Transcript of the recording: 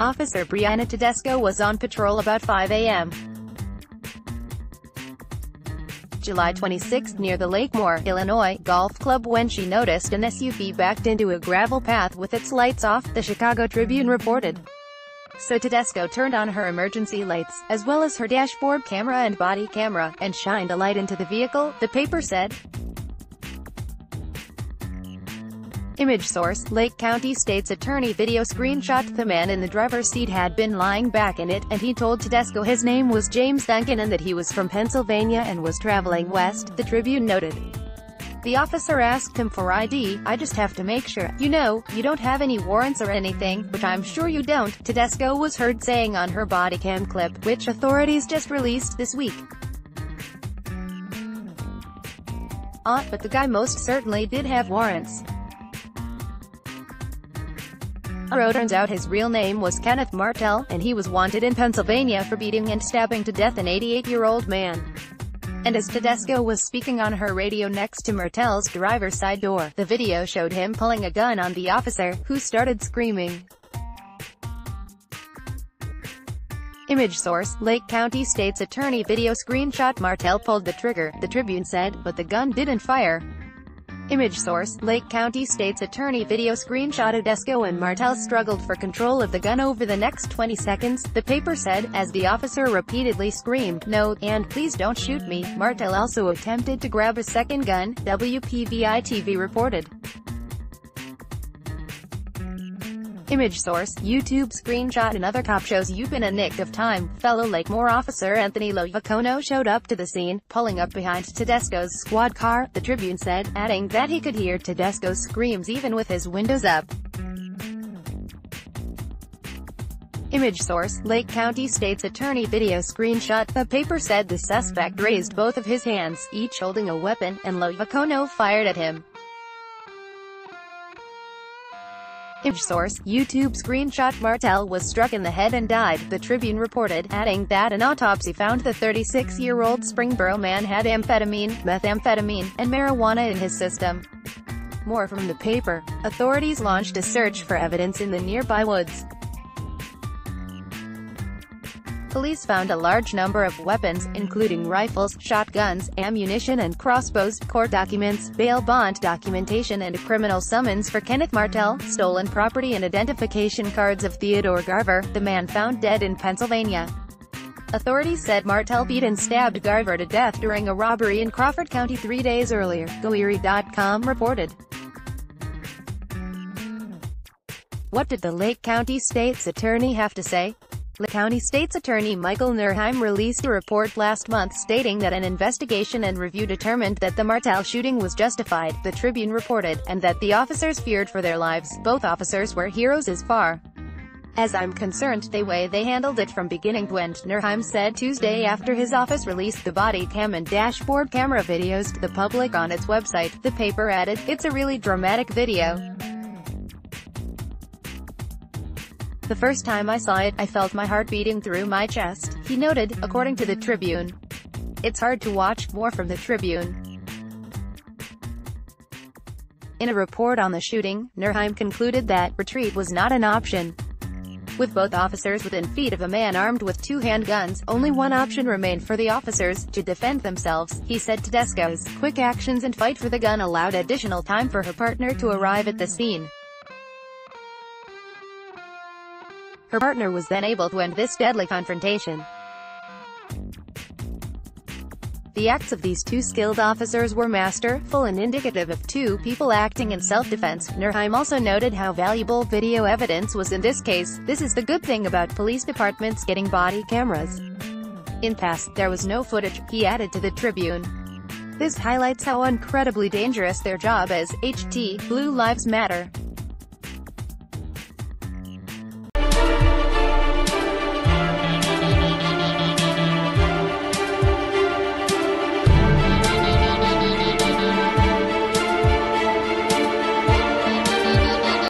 Officer Brianna Tedesco was on patrol about 5 a.m. July 26 near the Lakemoor, Illinois, golf club when she noticed an SUV backed into a gravel path with its lights off, the Chicago Tribune reported. So Tedesco turned on her emergency lights, as well as her dashboard camera and body camera, and shined a light into the vehicle, the paper said. Image source, Lake County State's attorney video screenshot the man in the driver's seat had been lying back in it, and he told Tedesco his name was James Duncan and that he was from Pennsylvania and was traveling west, the Tribune noted. The officer asked him for ID, I just have to make sure, you know, you don't have any warrants or anything, which I'm sure you don't, Tedesco was heard saying on her body cam clip, which authorities just released this week. Ah, but the guy most certainly did have warrants. Aro um, turns out his real name was Kenneth Martell, and he was wanted in Pennsylvania for beating and stabbing to death an 88-year-old man. And as Tedesco was speaking on her radio next to Martell's driver's side door, the video showed him pulling a gun on the officer, who started screaming. Image source, Lake County State's Attorney video screenshot Martell pulled the trigger, the Tribune said, but the gun didn't fire. Image source, Lake County State's Attorney video screenshot Tedesco and Martell struggled for control of the gun over the next 20 seconds, the paper said, as the officer repeatedly screamed, no, and please don't shoot me. Martell also attempted to grab a second gun, WPVI-TV reported. Image source, YouTube screenshot Another cop shows you've been a nick of time. Fellow Lakemoor officer Anthony Lovacono showed up to the scene, pulling up behind Tedesco's squad car, the Tribune said, adding that he could hear Tedesco's screams even with his windows up. Image source, Lake County State's Attorney video screenshot. The paper said the suspect raised both of his hands, each holding a weapon, and Lovacono fired at him. Image source, YouTube screenshot Martell was struck in the head and died, the Tribune reported, adding that an autopsy found the 36-year-old Springboro man had amphetamine, methamphetamine, and marijuana in his system. More from the paper. Authorities launched a search for evidence in the nearby woods. Police found a large number of weapons, including rifles, shotguns, ammunition and crossbows, court documents, bail bond documentation and a criminal summons for Kenneth Martell, stolen property and identification cards of Theodore Garver, the man found dead in Pennsylvania. Authorities said Martell beat and stabbed Garver to death during a robbery in Crawford County three days earlier, GoErie.com reported. What did the Lake County State's attorney have to say? Lake County State's Attorney Michael Nerheim released a report last month stating that an investigation and review determined that the Martell shooting was justified, the Tribune reported, and that the officers feared for their lives. Both officers were heroes as far as I'm concerned, the way they handled it from beginning to end, Nerheim said Tuesday after his office released the body cam and dashboard camera videos to the public on its website. The paper added, it's a really dramatic video. The first time I saw it, I felt my heart beating through my chest, he noted, according to the Tribune. It's hard to watch, more from the Tribune. In a report on the shooting, Nerheim concluded that retreat was not an option. With both officers within feet of a man armed with two handguns, only one option remained for the officers, to defend themselves, he said Tedesco's quick actions and fight for the gun allowed additional time for her partner to arrive at the scene. Her partner was then able to end this deadly confrontation. The acts of these two skilled officers were masterful and indicative of two people acting in self-defense. Nerheim also noted how valuable video evidence was in this case. This is the good thing about police departments getting body cameras. In past, there was no footage, he added to the Tribune. This highlights how incredibly dangerous their job is. HT, Blue Lives Matter.